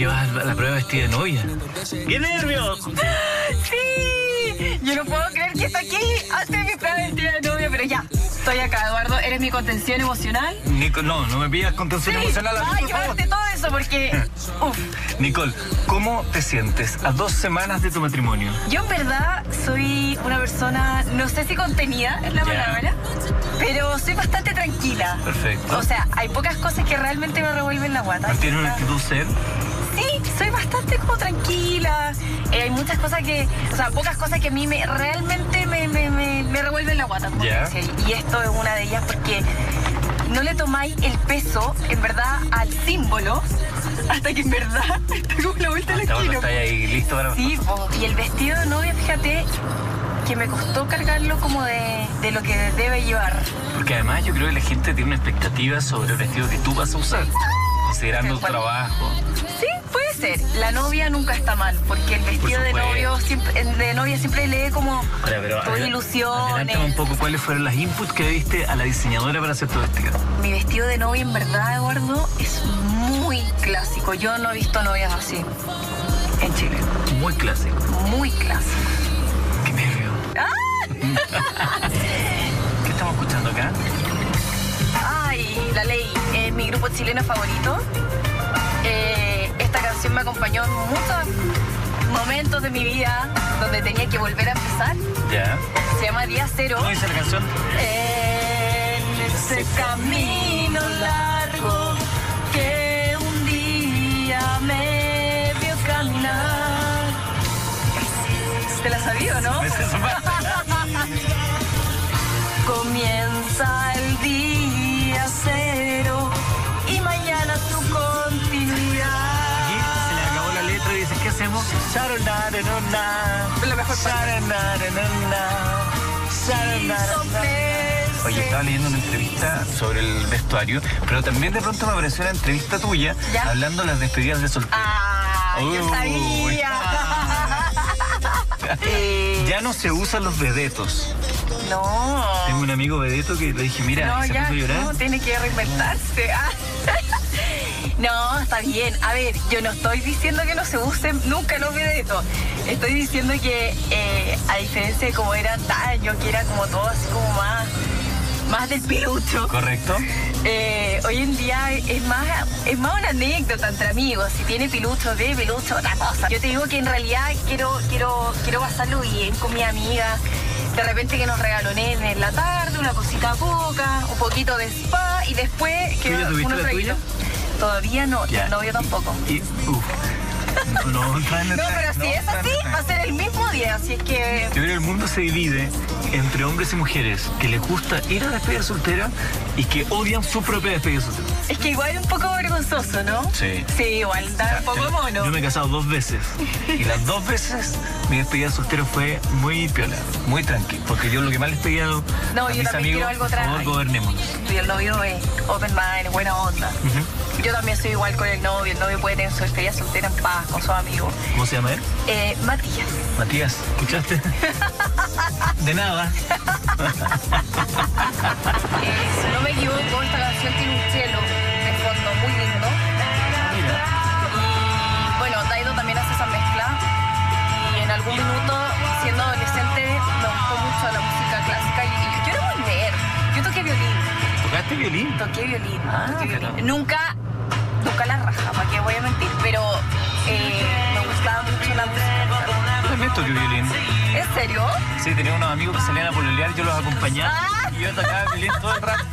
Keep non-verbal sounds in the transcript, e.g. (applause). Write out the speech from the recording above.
llevas a la prueba vestida de novia. ¡Qué nervios! ¡Sí! Yo no puedo creer que está aquí antes de mi prueba vestida de novia, pero ya. Estoy acá, Eduardo. Eres mi contención emocional. Nico, no, no me pidas contención Sí, emocional a mí, ay, por todo eso porque... (laughs) Uf. Nicole, ¿cómo te sientes a dos semanas de tu matrimonio? Yo en verdad soy una persona, no sé si contenida es la palabra, pero soy bastante tranquila. Perfecto. O sea, hay pocas cosas que realmente me revuelven la guata. ¿Mantienes una actitud ser? Soy bastante como tranquila. Eh, hay muchas cosas que, o sea, pocas cosas que a mí me, realmente me, me, me, me revuelven la guata. Y esto es una de ellas porque no le tomáis el peso, en verdad, al símbolo hasta que en verdad (laughs) está como la vuelta de la esquina. estás ahí listo para... Sí, y el vestido de novia, fíjate que me costó cargarlo como de, de lo que debe llevar. Porque además yo creo que la gente tiene una expectativa sobre el vestido que tú vas a usar. Considerando tu trabajo. Sí, ser. La novia nunca está mal, porque el vestido de novio siempre, de novia siempre lee como adela- ilusiones. Un poco cuáles fueron las inputs que le diste a la diseñadora para hacer tu vestido. Mi vestido de novia, en verdad, Eduardo, es muy clásico. Yo no he visto novias así en Chile. Muy clásico. Muy clásico. Qué nervio. ¡Ah! (laughs) ¿Qué estamos escuchando acá? Ay, La Ley es mi grupo chileno favorito. Eh, canción me acompañó en muchos momentos de mi vida donde tenía que volver a empezar. Ya. Se llama Día Cero. ¿Cómo dice la canción? En ese camino largo que un día me vio caminar. ¿Te la sabía no? (laughs) (laughs) Comienza el día La mejor. Oye, estaba leyendo una entrevista sobre el vestuario, pero también de pronto me apareció una entrevista tuya ¿Ya? hablando de las despedidas de soltero. Ah, yo Uy. sabía. (laughs) Ya no se usan los vedetos. no. Tengo un amigo vedeto que le dije, mira, No, se ya, puso a llorar. no, tiene que reinventarse. Ah. (laughs) (laughs) No, está bien. A ver, yo no estoy diciendo que no se usen nunca los vedetos. Estoy diciendo que, eh, a diferencia de como era antaño, que era como todo así como más, más del pilucho, ¿Correcto? eh, hoy en día es más, es más una anécdota entre amigos. Si tiene pilucho, de pilucho, otra cosa. Yo te digo que en realidad quiero, quiero, quiero pasarlo bien con mi amiga. De repente que nos regalonen en la tarde, una cosita poca, un poquito de spa y después que ¿Tú ya tuviste unos. Todavía no, el novio tampoco. Y, uf. No, pero si es así, va a ser el mismo día, así es que... Yo creo que el mundo se divide entre hombres y mujeres que les gusta ir a despedida soltera y que odian su propia despedida soltera. Es que igual es un poco vergonzoso, ¿no? Sí. Sí, igual da un poco mono. Yo me he casado dos veces y las dos veces mi despedida soltero fue muy piola, muy tranquila. Porque yo lo que más les pedía No, a yo mis amigos, algo por favor, tranqui. gobernémonos. Y el novio es open mind, buena onda. Yo también soy igual con el novio. El novio puede tener su despedida soltera en paz con sus amigos. ¿Cómo se llama él? Eh, Matías. Matías, ¿escuchaste? (laughs) De nada. Eh, si no me equivoco, esta canción tiene un cielo de fondo muy lindo. Mira. Y bueno, Daido también hace esa mezcla. Y en algún minuto, siendo adolescente, me gustó mucho la música clásica. Y, yo muy nerd. Yo toqué violín. ¿Tocaste violín? Toqué violín. Ah, toqué pero- violín. La raja, ¿para qué voy a mentir? Pero eh, me gustaba mucho la música. Yo también toqué violín. ¿En serio? Sí, tenía unos amigos que salían a pololear, yo los acompañaba Ah. y yo tocaba violín todo el rato.